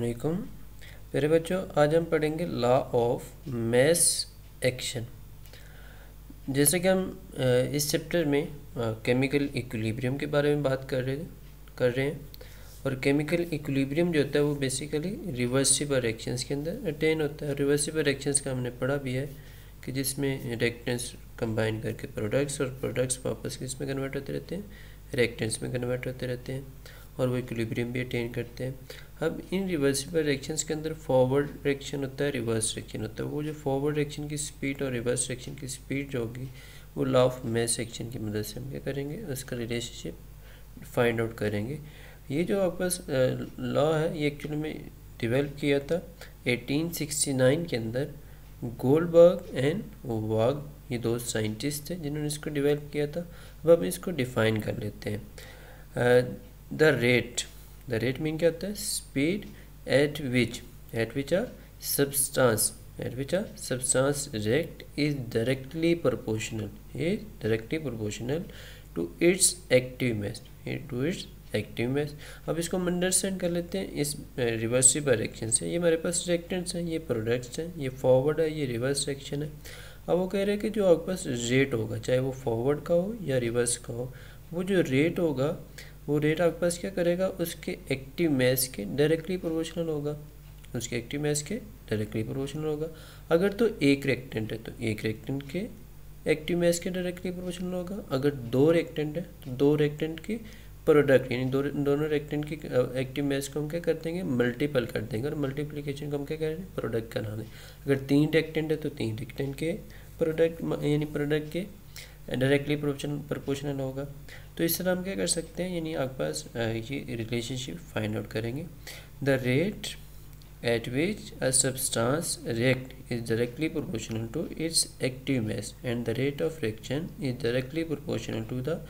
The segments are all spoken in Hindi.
वालेकुम मेरे बच्चों, आज हम पढ़ेंगे लॉ ऑफ़ मैस एक्शन जैसे कि हम इस चैप्टर में केमिकल इक्विलिब्रियम के बारे में बात कर रहे कर रहे हैं। और केमिकल इक्विलिब्रियम जो होता है, वो बेसिकली रिवर्सिबल रिएक्शंस के अंदर अटेन होता है। रिवर्सिबल रिएक्शंस का हमने पढ़ा भी है कि जिसमें रिएक्टेंट्स कंबाइन करके प्रोडक्ट्स और प्रोडक्ट्स वापस किसमें कन्वर्ट होते रहते हैं? रिएक्टेंट्स में कन्वर्ट होते रहते हैं। और वो इक्विलिब्रियम भी अटेन करते हैं। अब इन रिवर्सिबल रिएक्शंस के अंदर फॉरवर्ड रिएक्शन होता है रिवर्स रिएक्शन होता है। वो जो फॉरवर्ड रिएक्शन की स्पीड और रिवर्स रिएक्शन की स्पीड जो होगी, वो लॉ ऑफ़ मैस एक्शन की मदद से हम क्या करेंगे? उसका रिलेशनशिप फाइंड आउट करेंगे। ये जो आपका लॉ है, ये एक्चुअली में डिवेल्प किया था 1869 के अंदर। गोल्डबर्ग एंड वाग ये दो साइंटिस्ट थे जिन्होंने इसको डिवेल्प किया था। अब हम इसको डिफाइन कर लेते हैं। The rate. The rate mean क्या होता है? Speed at which? At which are substance at which are substance react is directly proportional is directly proportional to its active mass to its active mass अब इसको हम अंडरस्टैंड कर लेते हैं। इस रिवर्सिबल रिएक्शन से। ये हमारे पास रिएक्टेंट्स हैं, ये प्रोडक्ट्स हैं, ये फॉरवर्ड है, ये रिवर्स रिएक्शन है। अब वो कह रहे हैं कि जो आपके पास रेट होगा, चाहे वो फॉरवर्ड का हो या रिवर्स का हो, वो जो रेट होगा वो रेट आपके पास क्या करेगा? उसके एक्टिव मैस के डायरेक्टली प्रोपोर्शनल होगा। उसके एक्टिव मैस के डायरेक्टली प्रोपोर्शनल होगा। अगर तो एक रेक्टेंट है तो एक रेक्टेंट के एक्टिव मैस के डायरेक्टली प्रोपोर्शनल होगा। अगर दो रेक्टेंट है तो दो रेक्टेंट के प्रोडक्ट यानी दो दोनों रेक्टेंट की एक्टिव मैस को हम क्या कर देंगे? मल्टीपल कर देंगे। और मल्टीप्लिकेशन को हम क्या करेंगे? प्रोडक्ट का नाम है अगर तीन रेक्टेंट है तो तीन रेक्टेंट के प्रोडक्ट यानी प्रोडक्ट के डायरेक्टली प्रोपोर्शनल होगा। तो इस तरह हम क्या कर सकते हैं? यानी आपके पास ये रिलेशनशिप फाइंड आउट करेंगे। The rate at which a substance react is directly proportional to its active mass and the rate of reaction is directly proportional to the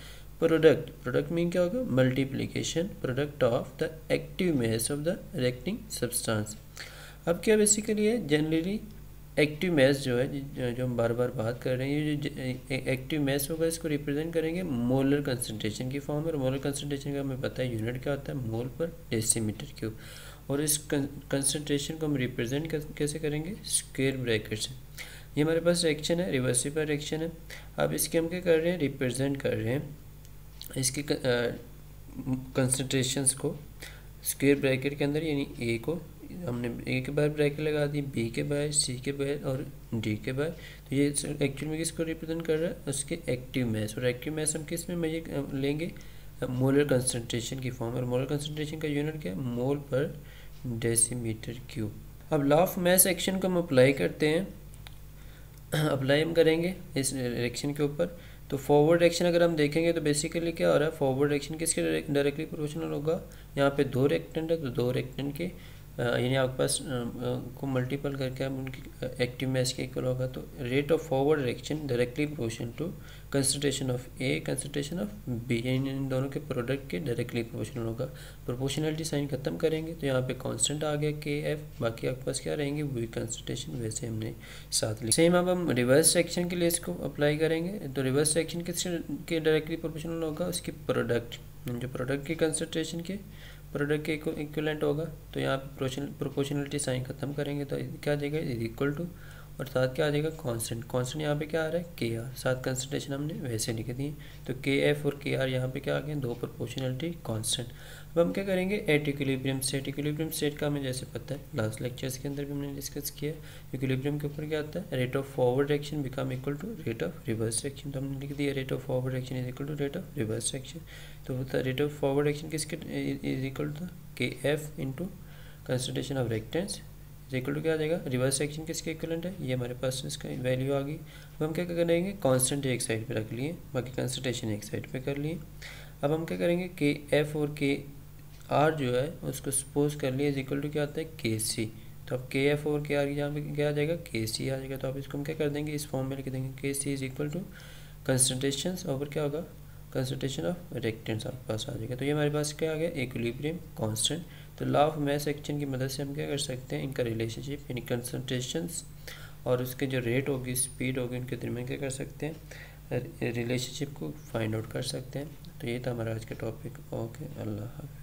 product product mean क्या होगा? Multiplication product of the active mass of the reacting substance अब क्या बेसिकली है? जनरली एक्टिव मैस जो है, जो हम बार बार बात कर रहे हैं, ये जो एक्टिव मैस होगा, इसको रिप्रेजेंट करेंगे मोलर कंसनट्रेशन की फॉर्म और मोलर कंसनट्रेशन का हमें पता है यूनिट क्या होता है? मोल पर डेसीमीटर क्यूब और इस कंसनट्रेशन को हम रिप्रेजेंट कैसे करेंगे? स्क्वेयर ब्रैकेट से। ये हमारे पास रिएक्शन है रिवर्सिबल रिएक्शन है। अब इसके हम क्या कर रहे हैं? रिप्रेजेंट कर रहे हैं। इसके कंसनट्रेशंस को स्क्वेयर ब्रैकेट के अंदर, यानी ए को। हमने ए के बाहर ब्रैकेट लगा दी बी के बाहर सी के बाहर और डी के बाहर तो ये एक्चुअल में किसको रिप्रेजेंट कर रहा है? उसके एक्टिव मैस और एक्टिव मैस हम किसमें मेजर लेंगे? मोलर कंसनट्रेशन की फॉर्म और मोलर कंसनट्रेशन का यूनिट क्या है? मोल पर डेसीमीटर क्यूब अब लॉ ऑफ़ मैस एक्शन को हम अप्लाई करते हैं। अप्लाई हम करेंगे इस रिएक्शन के ऊपर। तो फॉरवर्ड एक्शन अगर हम देखेंगे तो बेसिकली क्या हो रहा है? फॉरवर्ड एक्शन किसके डायरेक्टली प्रोपोर्शनल होगा? यहाँ पे दो रेक्टेंट है तो दो रेक्टेंट के यानी आपके पास को मल्टीपल करके हम उनकी एक्टिव मैच के इक्वल होगा तो rate of forward reaction directly proportion to concentration of A concentration of B यानी इन दोनों के प्रोडक्ट के डायरेक्टली प्रोपोर्शनल होगा। प्रोपोर्शनलिटी साइन खत्म करेंगे तो यहाँ पे कांस्टेंट आ गया के एफ़ बाकी आपके पास क्या रहेंगे? वी कंसंट्रेशन वैसे हमने साथ ली सेम अब हम रिवर्स सेक्शन के लिए इसको अप्लाई करेंगे तो रिवर्स सेक्शन किस के डायरेक्टली प्रोपोर्शनल होगा? उसके प्रोडक्ट जो प्रोडक्ट के कंसनट्रेशन के प्रोडक्ट के इक्वलेंट होगा तो यहाँ पे प्रोपोर्शनलिटी साइन खत्म करेंगे तो क्या जाएगा? इज़ इक्वल टू और साथ क्या आ जाएगा कांस्टेंट कांस्टेंट यहाँ पे क्या आ रहा है? के आर साथ कंसनट्रेशन हमने वैसे लिख दी तो के एफ़ और के आर यहाँ पे क्या आ गए? दो प्रोपोर्शनलिटी कांस्टेंट अब हम क्या करेंगे? At equilibrium set equilibrium set का हमें जैसे पता है लास्ट लेक्चर्स के अंदर भी हमने डिस्कस किया इक्विलिब्रियम के ऊपर क्या आता है? Rate of forward action become equal to rate of reverse action तो हमने लिख दिया rate of forward action is equal to rate of reverse action तो होता रेट ऑफ़ फॉरवर्ड एक्शन किसके is equal to K F into concentration of reactants equal to क्या आ जाएगा? रिवर्स सेक्शन किसके इक्वलेंट है? ये हमारे पास इसका वैल्यू आ गई। अब हम क्या क्या करेंगे? कांस्टेंट एक साइड पे रख लिए, बाकी कंसनट्रेशन एक साइड पे कर लिए। अब हम क्या करेंगे? के एफ़ और के आर जो है, उसको सपोज़ कर लिए इज़ इक्वल टू क्या आता है? के सी तो अब के एफ़ और के आर यहाँ पे क्या आ जाएगा? के सी आ जाएगा। तो अब इसको हम क्या कर देंगे? इस फॉर्म में लिख देंगे। K C is equal to concentration over क्या होगा? कंसनट्रेशन ऑफ़ रेक्टेंट्स आपके पास आ जाएगा। तो ये हमारे पास क्या आ गया? इक्विलिब्रियम कांस्टेंट तो लॉ ऑफ़ मैस एक्शन की मदद से हम क्या कर सकते हैं? इनका रिलेशनशिप इन कंसनट्रेशंस और उसके जो रेट होगी स्पीड होगी, उनके दरमियान क्या कर सकते हैं? रिलेशनशिप को फाइंड आउट कर सकते हैं। तो ये था हमारा आज का टॉपिक ओके, अल्लाह हाफि